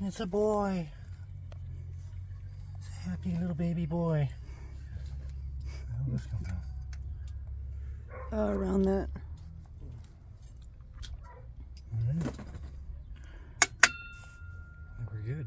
It's a boy. It's a happy little baby boy. Uh, around that. All right. I think we're good.